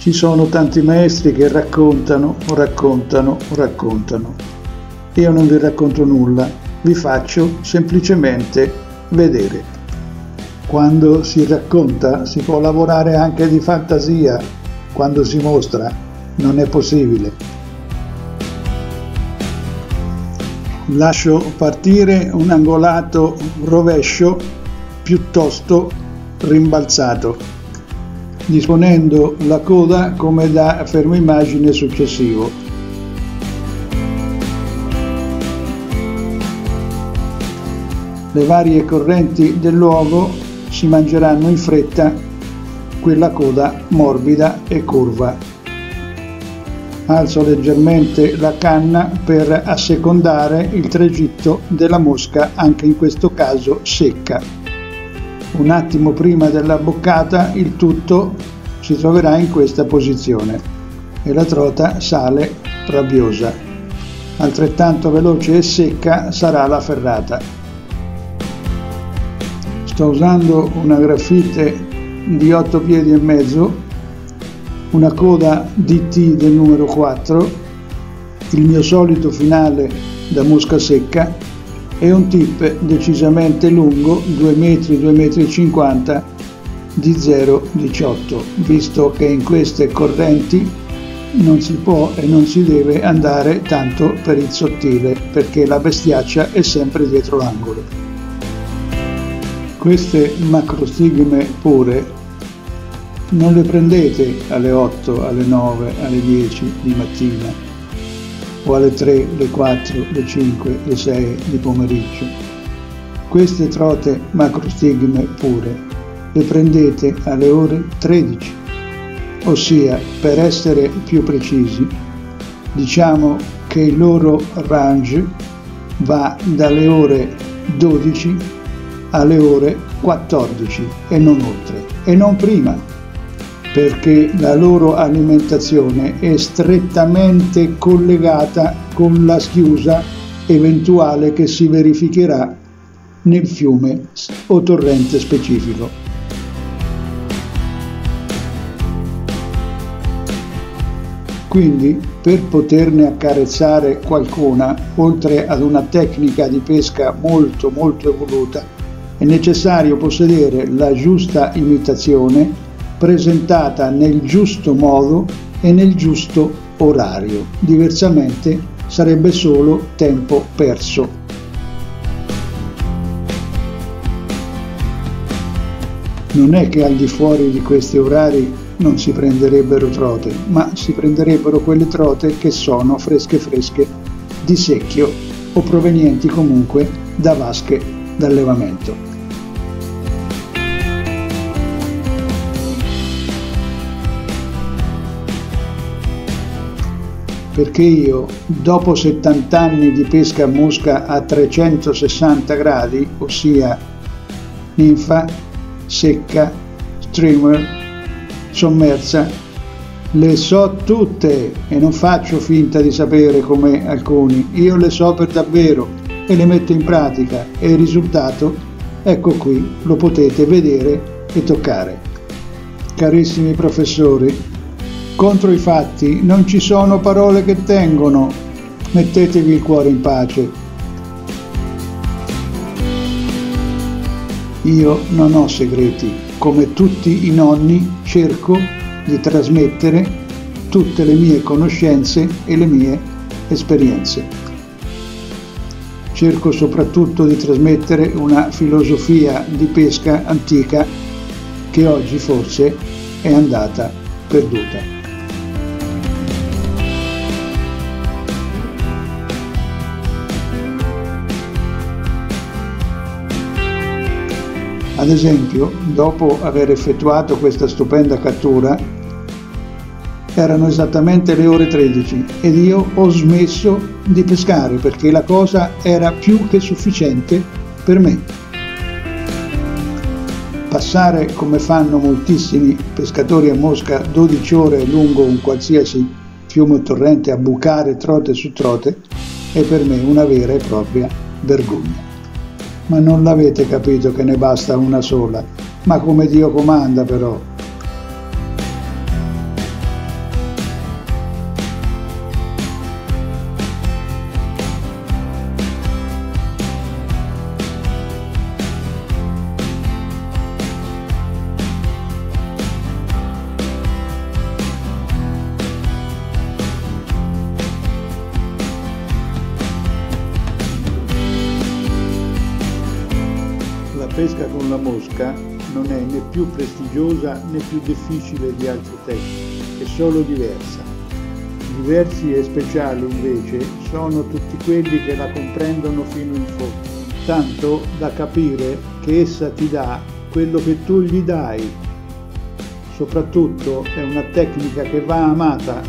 Ci sono tanti maestri che raccontano, raccontano, raccontano. Io non vi racconto nulla, vi faccio semplicemente vedere. Quando si racconta si può lavorare anche di fantasia, quando si mostra non è possibile. Lascio partire un angolato rovescio piuttosto rimbalzato disponendo la coda come da fermoimmagine successivo. Le varie correnti del luogo si mangeranno in fretta quella coda morbida e curva. Alzo leggermente la canna per assecondare il tragitto della mosca, anche in questo caso secca un attimo prima della boccata il tutto si troverà in questa posizione e la trota sale rabbiosa. Altrettanto veloce e secca sarà la ferrata. Sto usando una graffite di 8 piedi e mezzo, una coda DT del numero 4, il mio solito finale da mosca secca e un tip decisamente lungo 2 metri 2 metri 50 di 0,18 visto che in queste correnti non si può e non si deve andare tanto per il sottile perché la bestiaccia è sempre dietro l'angolo. Queste macrostigme pure non le prendete alle 8, alle 9, alle 10 di mattina o alle 3, le 4, le 5, le 6 di pomeriggio. Queste trote macrostigme pure le prendete alle ore 13, ossia per essere più precisi, diciamo che il loro range va dalle ore 12 alle ore 14 e non oltre, e non prima perché la loro alimentazione è strettamente collegata con la schiusa eventuale che si verificherà nel fiume o torrente specifico. Quindi per poterne accarezzare qualcuna, oltre ad una tecnica di pesca molto molto evoluta, è necessario possedere la giusta imitazione presentata nel giusto modo e nel giusto orario, diversamente sarebbe solo tempo perso. Non è che al di fuori di questi orari non si prenderebbero trote, ma si prenderebbero quelle trote che sono fresche fresche di secchio o provenienti comunque da vasche d'allevamento. Perché io dopo 70 anni di pesca a mosca a 360 gradi, ossia ninfa, secca, streamer, sommersa, le so tutte e non faccio finta di sapere come alcuni, io le so per davvero e le metto in pratica e il risultato, ecco qui, lo potete vedere e toccare. Carissimi professori, contro i fatti non ci sono parole che tengono. Mettetevi il cuore in pace. Io non ho segreti, come tutti i nonni cerco di trasmettere tutte le mie conoscenze e le mie esperienze. Cerco soprattutto di trasmettere una filosofia di pesca antica che oggi forse è andata perduta. Ad esempio, dopo aver effettuato questa stupenda cattura, erano esattamente le ore 13 ed io ho smesso di pescare perché la cosa era più che sufficiente per me. Passare come fanno moltissimi pescatori a mosca 12 ore lungo un qualsiasi fiume o torrente a bucare trote su trote è per me una vera e propria vergogna ma non l'avete capito che ne basta una sola, ma come Dio comanda però. La mosca non è né più prestigiosa né più difficile di altre tecniche, è solo diversa. Diversi e speciali invece sono tutti quelli che la comprendono fino in fondo, tanto da capire che essa ti dà quello che tu gli dai. Soprattutto è una tecnica che va amata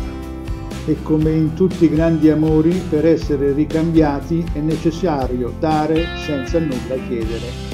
e come in tutti i grandi amori per essere ricambiati è necessario dare senza nulla chiedere.